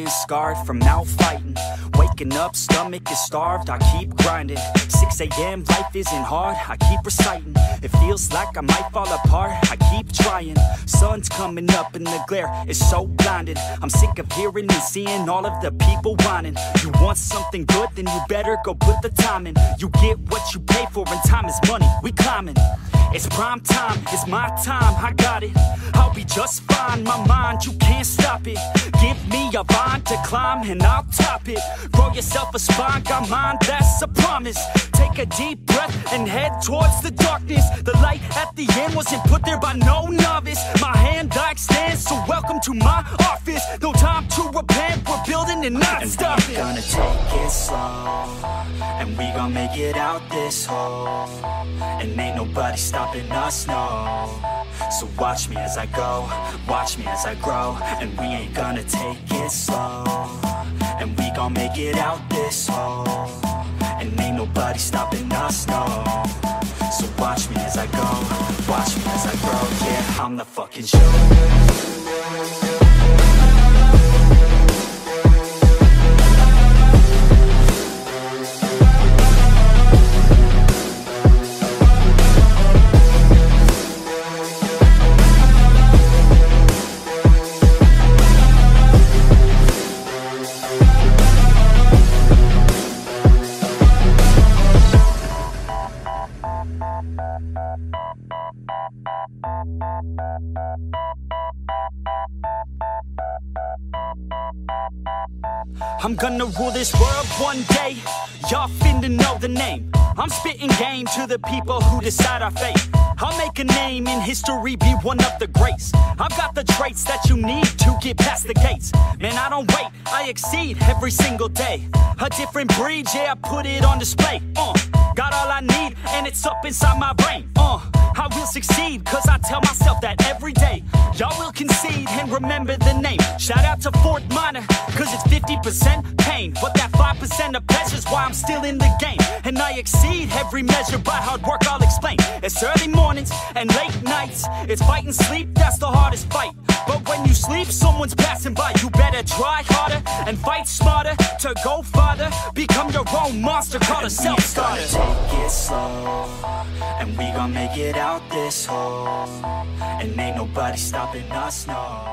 been scarred from out fighting. Waking up, stomach is starved, I keep grinding. 6 a.m., life isn't hard, I keep reciting. It feels like I might fall apart, I keep trying. Sun's coming up and the glare is so blinding. I'm sick of hearing and seeing all of the people whining. You want something good, then you better go put the time in. You get what you pay for, and time is money, we climbing. It's prime time, it's my time, I got it. I'll be just fine, my mind, you can't stop it. Give me a vine to climb and I'll top it. Grow yourself a spine, got mine, that's a promise. Take a deep breath and head towards the darkness. The light at the end wasn't put there by no novice. My hand I extend, so welcome to my office. No time repent, we're building and not And stopping. we gonna take it slow And we gon' make it out this hole. And ain't nobody stopping us, no. So watch me as I go, watch me as I grow. And we ain't gonna take it slow And we gon' make it out this hole. And ain't nobody stopping us, no. So watch me as I go, watch me as I grow. Yeah, I'm the fucking show I'm gonna rule this world one day. Y'all finna know the name. I'm spitting game to the people who decide our fate. I'll make a name in history, be one of the greats. I've got the traits that you need to get past the gates. Man, I don't wait, I exceed every single day. A different breed, yeah, I put it on display. Uh, got all I need, and it's up inside my brain. Uh, I will succeed, cause I tell myself that every day. Y'all will concede and remember the name. Shout out to Fort Minor, cause it's 50% pain. But that 5% of pleasure's why I'm still in the game. And I exceed every measure by hard work, I'll explain. It's early mornings and late nights. It's fighting sleep, that's the hardest fight. But when you sleep, someone's passing by. You better try harder and fight smarter to go farther. Become your own monster, call a self starter. Take it slow, and we gon' make it out this hole. And ain't nobody stopping us, no.